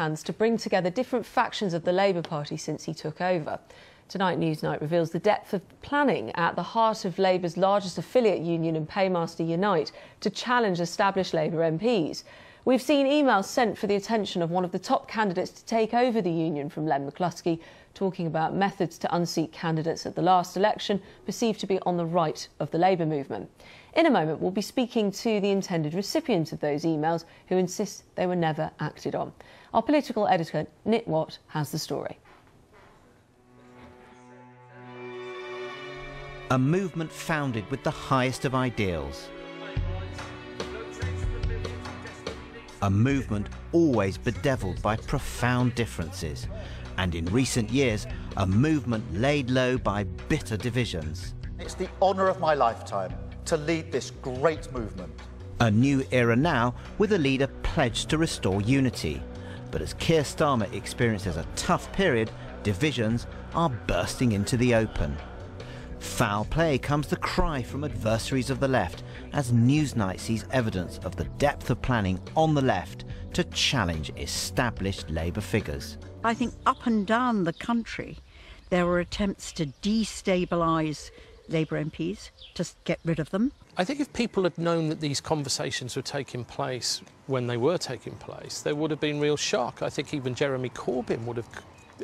plans to bring together different factions of the Labour Party since he took over. Tonight, Newsnight reveals the depth of planning at the heart of Labour's largest affiliate union and Paymaster Unite to challenge established Labour MPs. We've seen emails sent for the attention of one of the top candidates to take over the union from Len McCluskey, talking about methods to unseat candidates at the last election perceived to be on the right of the Labour movement. In a moment, we'll be speaking to the intended recipient of those emails who insist they were never acted on. Our political editor, Nick Watt, has the story. A movement founded with the highest of ideals a movement always bedeviled by profound differences, and in recent years, a movement laid low by bitter divisions. It's the honour of my lifetime to lead this great movement. A new era now with a leader pledged to restore unity. But as Keir Starmer experiences a tough period, divisions are bursting into the open. Foul play comes the cry from adversaries of the left as Newsnight sees evidence of the depth of planning on the left to challenge established Labour figures. I think up and down the country there were attempts to destabilise Labour MPs, to get rid of them. I think if people had known that these conversations were taking place when they were taking place, there would have been real shock. I think even Jeremy Corbyn would have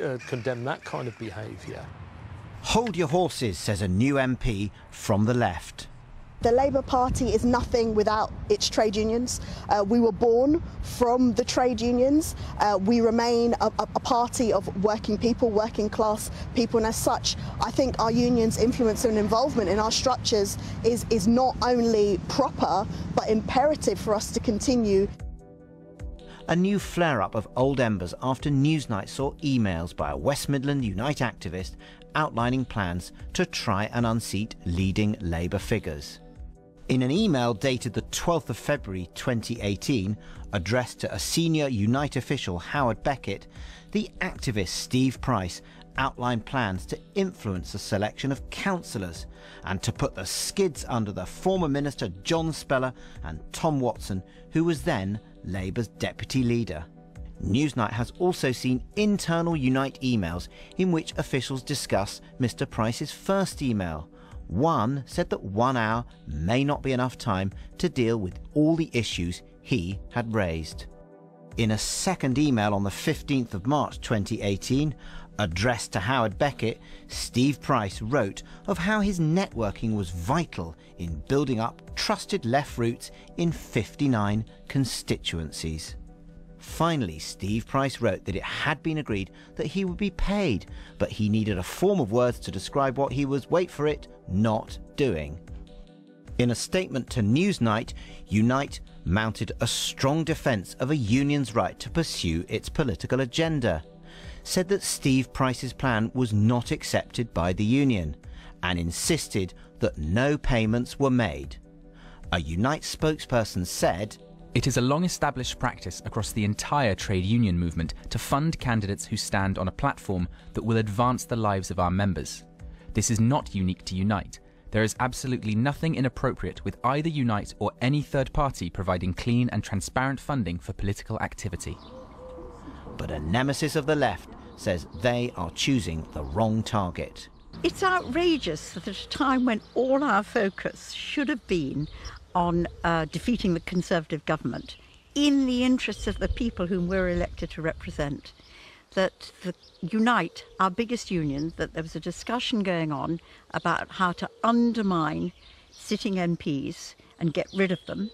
uh, condemned that kind of behaviour. Hold your horses, says a new MP from the left. The Labour Party is nothing without its trade unions. Uh, we were born from the trade unions. Uh, we remain a, a, party of working people, working class people, and as such, I think our unions' influence and involvement in our structures is, is not only proper but imperative for us to continue. A new flare up of old embers after Newsnight saw emails by a West Midland Unite activist outlining plans to try and unseat leading Labour figures. In an email dated the 12th of February 2018, addressed to a senior Unite official, Howard Beckett, the activist Steve Price outlined plans to influence the selection of councillors and to put the skids under the former minister John Spellar and Tom Watson, who was then Labour's deputy leader. Newsnight has also seen internal Unite emails in which officials discuss Mr. Price's first email. One said that one hour may not be enough time to deal with all the issues he had raised. In a second email on the 15th of March 2018, addressed to Howard Beckett, Steve Price wrote of how his networking was vital in building up trusted left roots in 59 constituencies. Finally, Steve Price wrote that it had been agreed that he would be paid, but he needed a form of words to describe what he was, wait for it, not doing. In a statement to Newsnight, Unite mounted a strong defence of a union's right to pursue its political agenda, said that Steve Price's plan was not accepted by the union, and insisted that no payments were made. A Unite spokesperson said, it is a long established practice across the entire trade union movement to fund candidates who stand on a platform that will advance the lives of our members. This is not unique to Unite. There is absolutely nothing inappropriate with either Unite or any third party providing clean and transparent funding for political activity. But a nemesis of the left says they are choosing the wrong target. It's outrageous that at a time when all our focus should have been on uh, defeating the Conservative government in the interests of the people whom we're elected to represent. That the Unite, our biggest union, that there was a discussion going on about how to undermine sitting MPs and get rid of them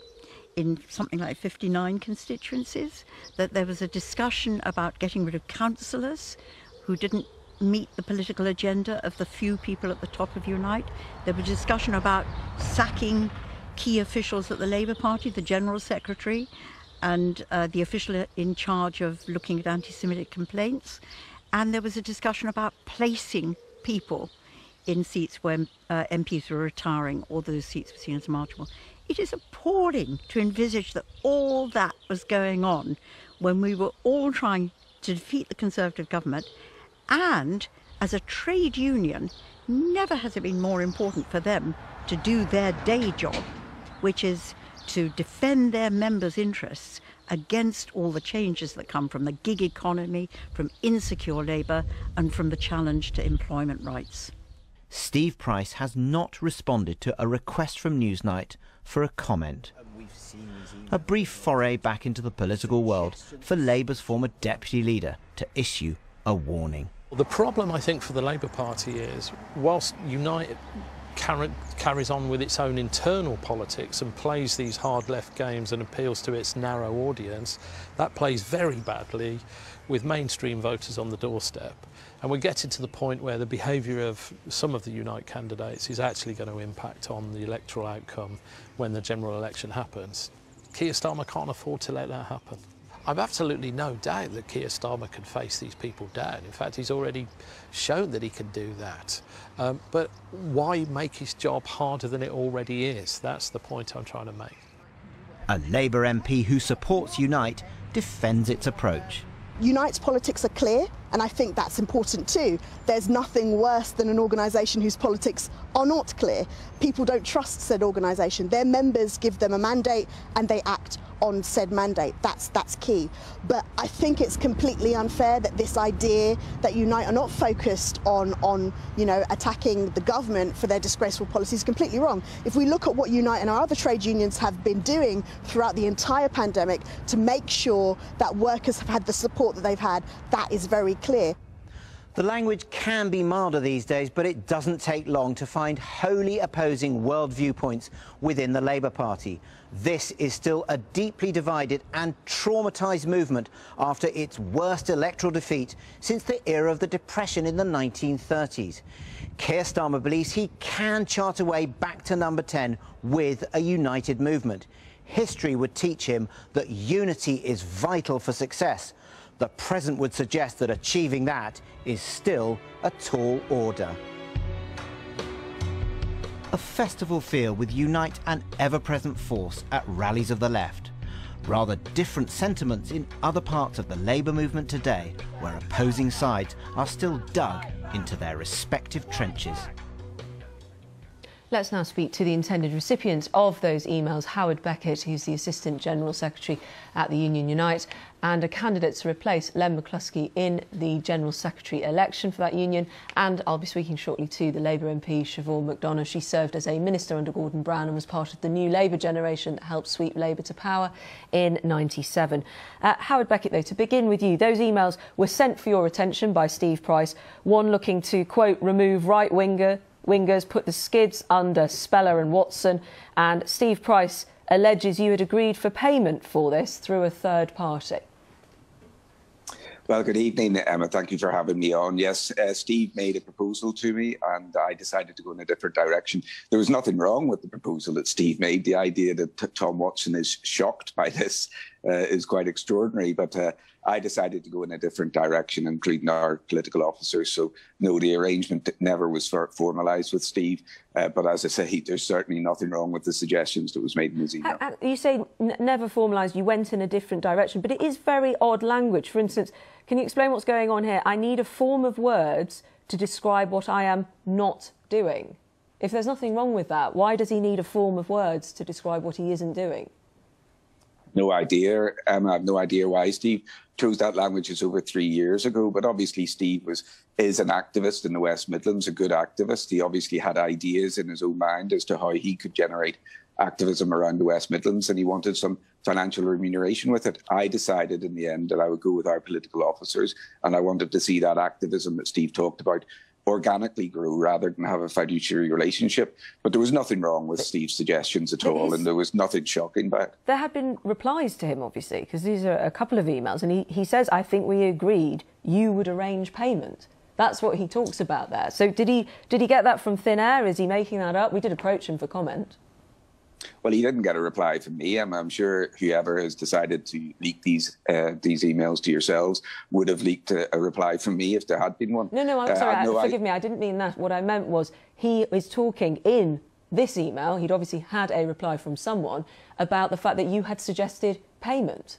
in something like 59 constituencies, that there was a discussion about getting rid of councillors who didn't meet the political agenda of the few people at the top of Unite. There was a discussion about sacking key officials at the Labour Party, the General Secretary, and uh, the official in charge of looking at anti Semitic complaints. And there was a discussion about placing people in seats where uh, MPs were retiring or those seats were seen as marginal. It is appalling to envisage that all that was going on when we were all trying to defeat the Conservative government. And as a trade union, never has it been more important for them to do their day job which is to defend their members' interests against all the changes that come from the gig economy, from insecure labour, and from the challenge to employment rights. Steve Price has not responded to a request from Newsnight for a comment. A brief foray back into the political world for Labour's former deputy leader to issue a warning. The problem, I think, for the Labour Party is whilst Unite carries on with its own internal politics and plays these hard left games and appeals to its narrow audience, that plays very badly with mainstream voters on the doorstep. And we're getting to the point where the behaviour of some of the Unite candidates is actually going to impact on the electoral outcome when the general election happens. Keir Starmer can't afford to let that happen. I've absolutely no doubt that Keir Starmer can face these people down. In fact, he's already shown that he can do that. Um, but why make his job harder than it already is? That's the point I'm trying to make. A Labour MP who supports Unite defends its approach. Unite's politics are clear, and I think that's important too. There's nothing worse than an organisation whose politics are not clear. People don't trust said organisation. Their members give them a mandate and they act on said mandate. That's that's key. But I think it's completely unfair that this idea that Unite are not focused on on you know attacking the government for their disgraceful policies is completely wrong. If we look at what Unite and our other trade unions have been doing throughout the entire pandemic to make sure that workers have had the support that they've had, that is very clear. The language can be milder these days, but it doesn't take long to find wholly opposing world viewpoints within the Labour Party. This is still a deeply divided and traumatised movement after its worst electoral defeat since the era of the Depression in the 1930s. Keir Starmer believes he can chart a way back to number 10 with a united movement. History would teach him that unity is vital for success the present would suggest that achieving that is still a tall order. A festival feel with Unite an ever-present force at rallies of the left. Rather different sentiments in other parts of the Labour movement today, where opposing sides are still dug into their respective trenches. Let's now speak to the intended recipients of those emails, Howard Beckett, who's the Assistant General Secretary at the Union Unite, and a candidate to replace Len McCluskey in the General Secretary election for that union. And I'll be speaking shortly to the Labour MP, Siobhan McDonagh. She served as a minister under Gordon Brown and was part of the new Labour generation that helped sweep Labour to power in 97. Uh, Howard Beckett, though, to begin with you, those emails were sent for your attention by Steve Price, one looking to, quote, remove right winger wingers put the skids under Spellar and Watson, and Steve Price alleges you had agreed for payment for this through a third party. Well, good evening, Emma. Thank you for having me on. Yes, uh, Steve made a proposal to me, and I decided to go in a different direction. There was nothing wrong with the proposal that Steve made. The idea that Tom Watson is shocked by this uh, is quite extraordinary, but uh, I decided to go in a different direction, including our political officers. So, no, the arrangement never was formalised with Steve. Uh, but as I say, there's certainly nothing wrong with the suggestions that was made in his email. You say never formalised, you went in a different direction, but it is very odd language. For instance, can you explain what's going on here? I need a form of words to describe what I am not doing. If there's nothing wrong with that, why does he need a form of words to describe what he isn't doing? No idea. Um, I have no idea why Steve chose that language is over three years ago. But obviously, Steve was is an activist in the West Midlands, a good activist. He obviously had ideas in his own mind as to how he could generate activism around the West Midlands, and he wanted some financial remuneration with it. I decided in the end that I would go with our political officers, and I wanted to see that activism that Steve talked about organically grew rather than have a fiduciary relationship. But there was nothing wrong with Steve's suggestions at all, and there was nothing shocking about it. There have been replies to him, obviously, because these are a couple of emails, and he, he says, I think we agreed you would arrange payment. That's what he talks about there. So did he did he get that from thin air? Is he making that up? We did approach him for comment. Well, he didn't get a reply from me. I'm, I'm sure whoever has decided to leak these uh, these emails to yourselves would have leaked a, a, reply from me if there had been one. No, no, I'm uh, sorry. No, forgive I... me. I didn't mean that. What I meant was he is talking in this email. He'd obviously had a reply from someone about the fact that you had suggested payment.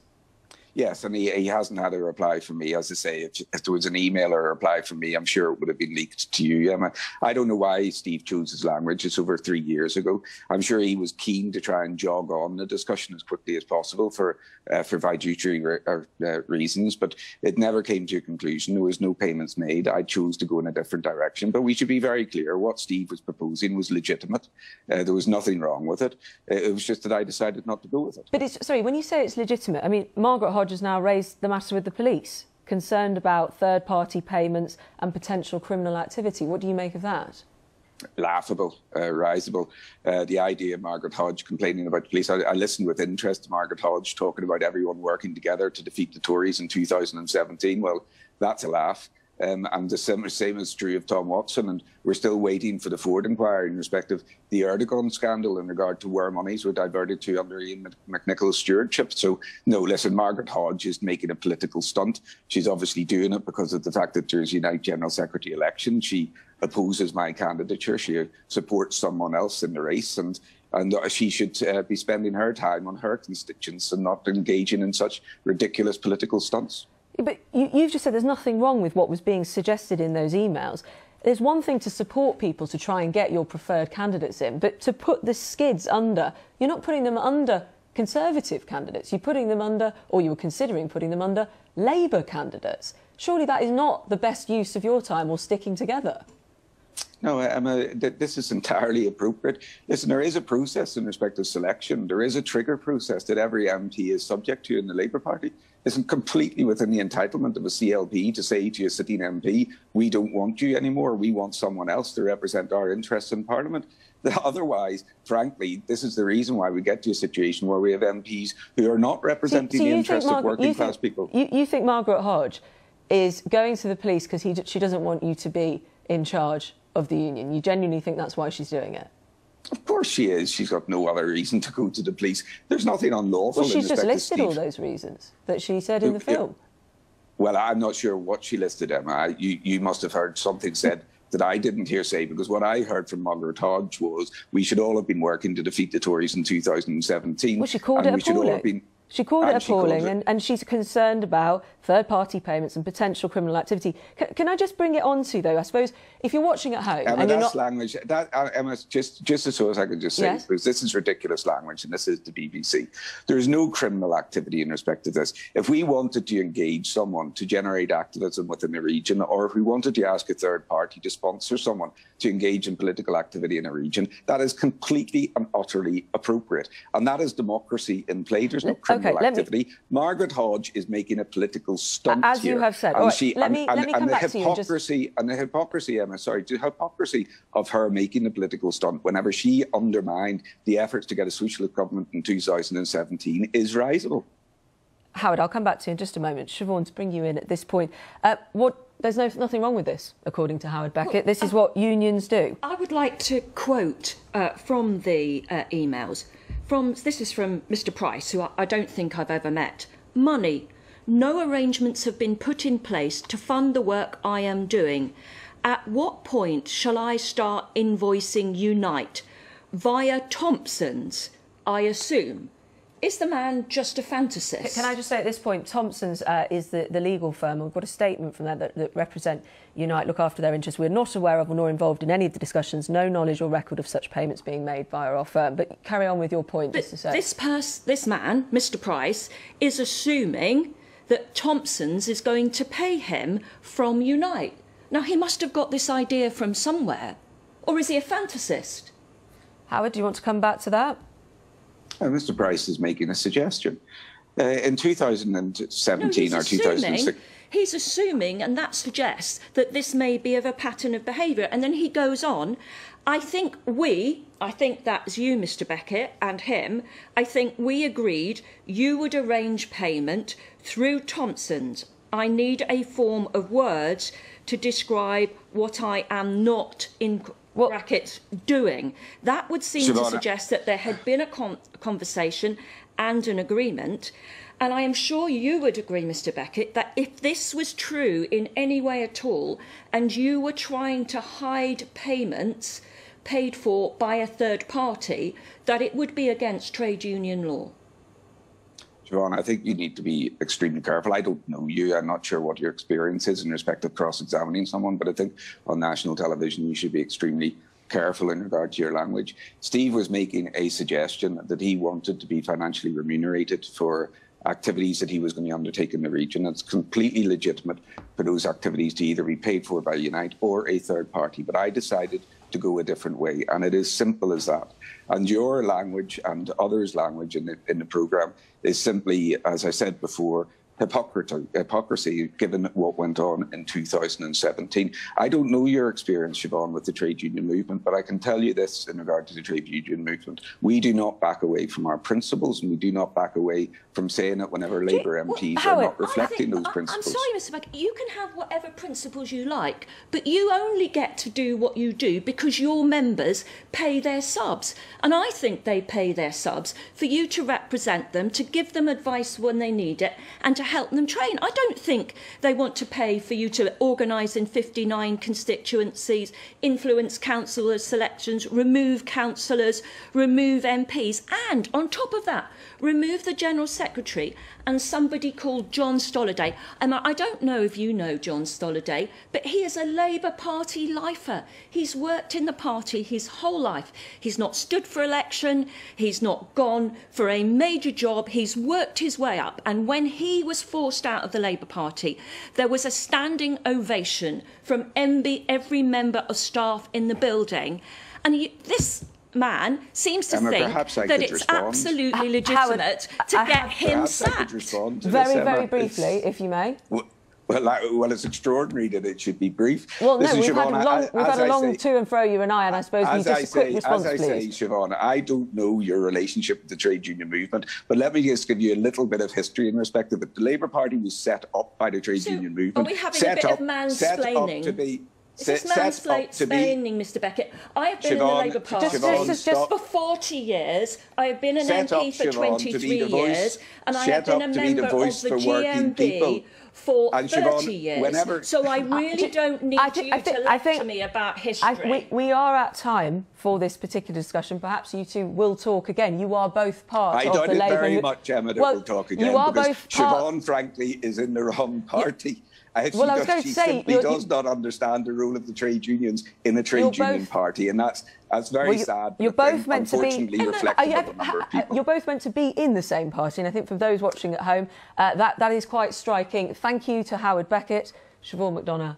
Yes, and he, he hasn't had a reply from me. As I say, if, if, there was an email or a reply from me, I'm sure it would have been leaked to you. I, I don't know why Steve chose his language. It's over three years ago. I'm sure he was keen to try and jog on the discussion as quickly as possible for uh, for fiduciary re- uh, reasons, but it never came to a conclusion. There was no payments made. I chose to go in a different direction. But we should be very clear: what Steve was proposing was legitimate. Uh, there was nothing wrong with it. It was just that I decided not to go with it. But it's sorry when you say it's legitimate. I mean, Margaret Hodge has now raised the matter with the police, concerned about third party payments and potential criminal activity. What do you make of that? Laughable, uh, risible. Uh, the idea of Margaret Hodge complaining about the police. I, I, listened with interest to Margaret Hodge talking about everyone working together to defeat the Tories in 2017. Well, that's a laugh. Um, and the same, same is true of Tom Watson. And we're still waiting for the Forde inquiry in respect of the Erdogan scandal in regard to where monies were diverted to under Iain McNicol's stewardship. So, no, listen, Margaret Hodge is making a political stunt. She's obviously doing it because of the fact that there's a Unite General Secretary election. She opposes my candidature. She supports someone else in the race. And and she should uh, be spending her time on her constituents and not engaging in such ridiculous political stunts. But you, you've just said there's nothing wrong with what was being suggested in those emails. There's one thing to support people to try and get your preferred candidates in, but to put the skids under, you're not putting them under Conservative candidates. You're putting them under, or you were considering putting them under, Labour candidates. Surely that is not the best use of your time or sticking together. No, uh, Emma, this is entirely appropriate. Listen, there is a process in respect of selection. There is a trigger process that every MP is subject to in the Labour Party. Isn't completely within the entitlement of a CLP to say to a sitting MP, we don't want you anymore. We want someone else to represent our interests in Parliament. Otherwise, frankly, this is the reason why we get to a situation where we have MPs who are not representing so, so the interests of working class people. You, you, think Margaret Hodge is going to the police because she doesn't want you to be in charge of the union. You genuinely think that's why she's doing it? Of course she is. She's got no other reason to go to the police. There's nothing unlawful. Well, she's just listed all those reasons that she said in the film. Well, I'm not sure what she listed, Emma. You, you must have heard something said that I didn't hear say, because what I heard from Margaret Hodge was we should all have been working to defeat the Tories in 2017. Well, she called it appalling. She called and it appalling, and, and, she's concerned about third party payments and potential criminal activity. C- can I just bring it on to, though? I suppose if you're watching at home. Emma, and you're that's not... language. That, uh, Emma, just, just as so as I can just say, yes? because this is ridiculous language, and this is the BBC. There is no criminal activity in respect to this. If we wanted to engage someone to generate activism within the region, or if we wanted to ask a third party to sponsor someone to engage in political activity in a region, that is completely and utterly appropriate. And that is democracy in play. There's no criminal okay, activity. Me... Margaret Hodge is making a political stunt As here. you have said. And, right, she, let and, me, and, let me come and back the hypocrisy, to you. Just... And the hypocrisy, Emma, sorry, the hypocrisy of her making a political stunt whenever she undermined the efforts to get a socialist government in 2017 is risible. Howard, I'll come back to you in just a moment. Siobhan, to bring you in at this point, uh, what there's no, nothing wrong with this, according to Howard Beckett. Well, this is what unions do. I would like to quote uh, from the uh, emails. From this is from Mr. Price, who I, I don't think I've ever met. Money. No arrangements have been put in place to fund the work I am doing. At what point shall I start invoicing Unite via Thompson's? I assume. Is the man just a fantasist? Can I just say at this point, Thompson's uh, is the, the legal firm. We've got a statement from there that, that, represent Unite, look after their interests. We're not aware of nor involved in any of the discussions. No knowledge or record of such payments being made via our firm. But carry on with your point. But this pers- this man, Mr. Price, is assuming that Thompson's is going to pay him from Unite. Now he must have got this idea from somewhere, or is he a fantasist? Howard, do you want to come back to that? Uh, Mr. Price is making a suggestion. Uh, in 2017 no, or 2006. He's assuming, and that suggests that this may be of a pattern of behaviour. And then he goes on, I think we, I think that's you, Mr. Beckett, and him, I think we agreed you would arrange payment through Thompson's. I need a form of words to describe what I am not in what brackets doing. That would seem to suggest that there had been a con- conversation and an agreement. And I am sure you would agree, Mr. Beckett, that if this was true in any way at all, and you were trying to hide payments paid for by a third party, that it would be against trade union law. Siobhan, I think you need to be extremely careful. I don't know you. I'm not sure what your experience is in respect of cross-examining someone, but I think on national television you should be extremely careful in regard to your language. Steve was making a suggestion that he wanted to be financially remunerated for activities that he was going to undertake in the region. It's completely legitimate for those activities to either be paid for by Unite or a third party. But I decided to go a different way, and it is simple as that. And your language and others' language in the, in the programme is simply, as I said before, hypocrisy, hypocrisy given what went on in 2017. I don't know your experience, Siobhan, with the trade union movement, but I can tell you this in regard to the trade union movement. We do not back away from our principles and we do not back away from saying it whenever Labour MPs well, are not reflecting think, those principles. I'm sorry, Mr Beck, you can have whatever principles you like, but you only get to do what you do because your members pay their subs. And I think they pay their subs for you to represent them, to give them advice when they need it, and to help them train. I don't think they want to pay for you to organise in 59 constituencies, influence councillor selections, remove councillors, remove MPs, and on top of that, remove the General Secretary and somebody called John Stolliday. And I don't know if you know John Stolliday, but he is a Labour Party lifer. He's worked in the party his whole life. He's not stood for election, he's not gone for a major job, he's worked his way up. And when he was forced out of the Labour Party, there was a standing ovation from MB, every member of staff in the building. And he, this man seems to Emma, think that it's respond. absolutely legitimate Howard, to get him sacked. Very, very briefly, if you may. Well, well, it's extraordinary that it should be brief. Well, no, we've had a long, we've had a long say, to and fro, you and I, and I suppose you just say, a quick response, As I please. say, Siobhan, I don't know your relationship with the trade union movement, but let me just give you a little bit of history in respect of it. The Labour Party was set up by the trade so union movement. Are we having set a bit up, of mansplaining? Set up to be is this mansplaining, Mr. Beckett? I have been in the Labour Party just, just, for 40 years. I have been an Set MP up, for Siobhan, 23 voice, years, and I have been a member the of the for GMB for and 30 Siobhan, years. Whenever, so I really don't need I think, you I think, to lecture I think, me about history. I, we, we are at time for this particular discussion. Perhaps you two will talk again. You are both part I of the Labour... I very much, Emma, that well, we'll talk again. You are because both part... Siobhan, frankly, is in the wrong party. Yeah. Uh, well, I was does, going to she say, simply does not understand the role of the trade unions in the trade union both, party, and that's that's very well, you, sad. You're both meant to be. you, a number of people. You're both meant to be in the same party, and I think for those watching at home, uh, that that is quite striking. Thank you to Howard Beckett, Siobhan McDonagh,